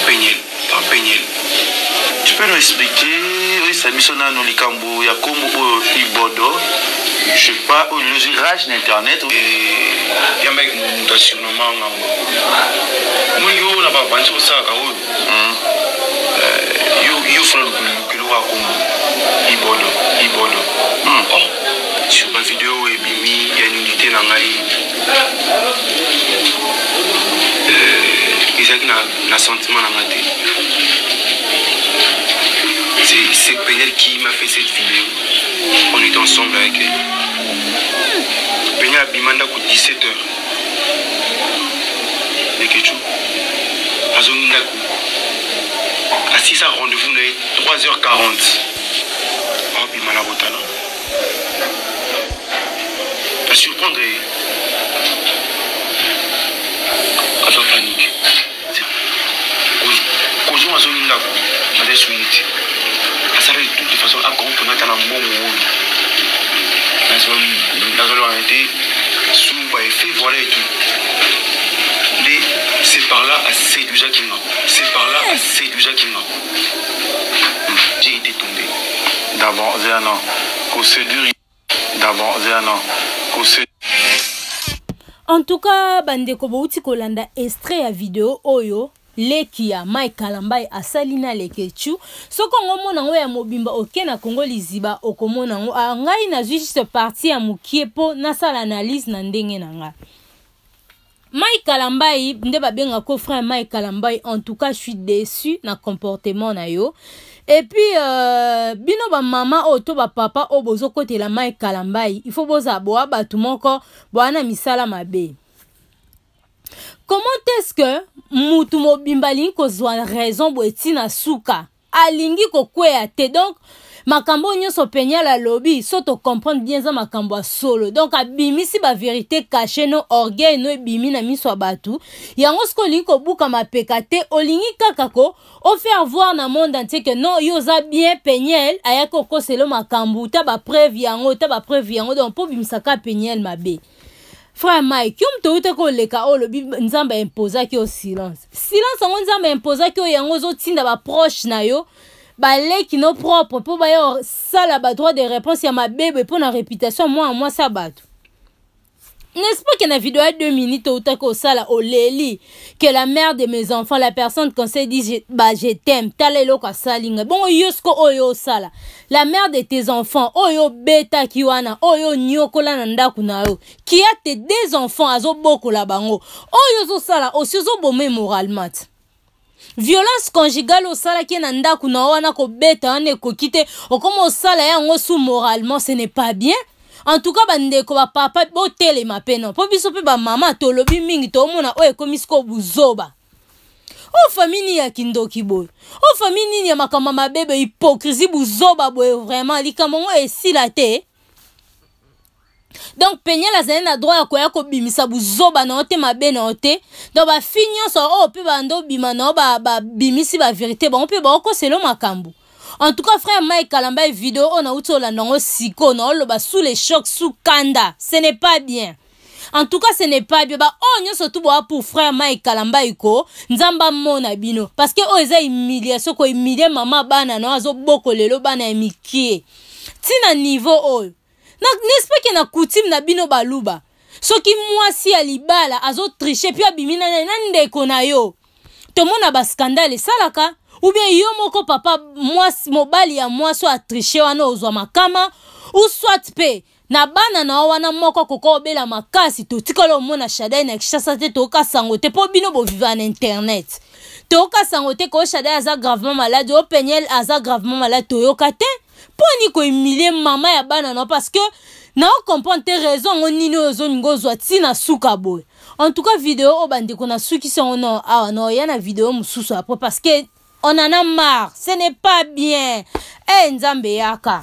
fait. Tu peux nous expliquer oyesa biso nano likambo ya nkombo oyo ibodo je sais pas le girage na internet yamba moto asurnoma ngambo moyi oyo na babandi kosalaka oyo yo kaka nkombo ibodo ibodo. Sur bavideo oyo ebimi ya nudité na ngai ezalaki na sentiment na nga te c'est Penel qui m'a fait cette vidéo. On est ensemble avec elle. Penel a bimanda pour 17h. Nekechu. Azoni Ndaku. Assis à rendez-vous, 3h40. Oh, bimana botala. À surprendre. Azo Kojo Azoni Ndaku. Adé Swiniti. asala de voilà c'est par là aséduisaki nga c'est par là aséduisaki nga j'ai été tombé. D'abord zeyano kosédure d'abord en tout cas bandeko bouti kolanda extrait ya video oyo leki ya mai kalambai asali na lekechu soki ongomona yango ya mobimba oke na kongo liziba okomona yango ngai nazwi juste parti ya mokie mpo nasala analyse na ndenge na ngai. Mai kalambai nde babengaka frère mai kalambai en tout cas je suis déçu na comportement na yo. Epuis euh, bino bamama oyo to bapapa oyo bozokotela mai kalambai il faut bozala boya bato moko boya na misala mabe comment est-ce que mutu mobimba alingi kozwa raison boye ntina suka? Alingi kokweya te. Donc makambo oyo nyonso penyal alobi so tocomprendre bien eza makambo ya solo. Donc abimisi bavérité caché no orgueil no ebimi na miso ya bato yango soki olingi kobuka mapeka te olingi kaka ko ofaire voir na monde entier ke non yo oza bien penyel ayaki okoselo makambo. Ta bapreuve yango ta bapreuve yango. Donc mpo obimisaka penyel mabe frère mike yo moto outa koleka oyo olobi nzambe aimpozaki yo silence. Silence yango nzambe aimpozaki oyo yango ozotinda baproche na yo. Baleki no propre mpo baya sala badroit de réponse ya mabebe mpo na réputation ya mwana mwasi n'est-ce pas que na vidéo ya deux minutes outaki osala oleli que la mère de mes enfants la personne conseil dit ba je t'aime tala eloko asali ngai bongo yo siko oyo osala la mère de tes enfants oyo obetaki wana oyo onyokola na ndako na yo qui a tes deux enfants azobokola bango. Oyo ozosala osi ozoboma moralement. Te violence conjugale osalaki na ndako na yo wana kobeta wana ekoki te okoma osala yango su moralement ce n'est pas bien en tout cas bandeko bapapa botelema mpe no mpo biso mpe bamama tolobi mingi tomona oyo ekomi siko buzoba oyo fami nini ya kindoki boye oyo fami nini ya makambo mabebe hypocrisie buzoba boye vraiment likambo ngo esila te. Donc penyel azali na droit ya koya kobimisa buzoba na yo te mabe na yo te. Donc bafi nyonso oyo mpe banda obima na yo babimisi baverité bango mpe baokoselo makambo en tout cas frère mike kalamba ye video oyo nauti olanda yango sikoyo naoloba sous les chocs sous kanda. Ce n'est pas bien. En tout cas ce n'est pas bien. Baoyo nyonso tu boya pour frère mike kalambai ko nzambe amona bino parce que oyo eza humiliation kohumilie mama bana na yo azobokolelo bana ya mikie ntina niveau oyo nespeke na coutume na bino baluba soki mwasi ya libala azotriche mpe abimi na ndeko na yo. Tomona baskandale esalaka ou bien yo moko papa mwasi mobali ya mwasi oyo atriche wana ozwa makama ou soit mpe na bana na wana moko koka obela makasi totikala omona shadai na kishasa te toyoka sango te mpo bino boviva na internet. Toyoka sango te koyo shadai aza gravement malade oyo penyel aza gravement malade toyoka te mponi kohumilie mama ya bana na yo parce que naocomprendre te raison yango nini oyo ozolinga ozwa ntina suka boye. En tout cas video oyo bandeko nasukisi yango no awa na oya na video mosusu apres parce que on en a marre. Ce n'est pas bien. E hey, nzambe yaka